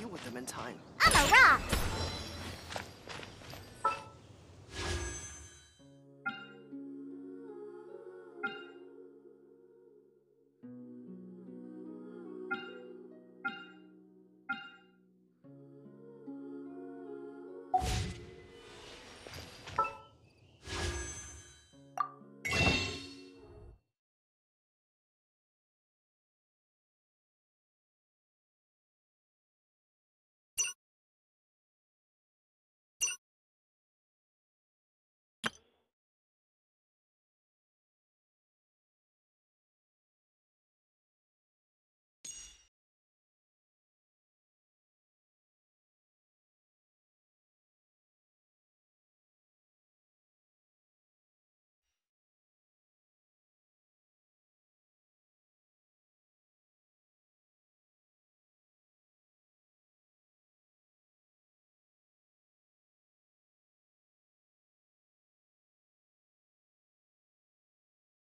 deal with them in time. I'm a rock!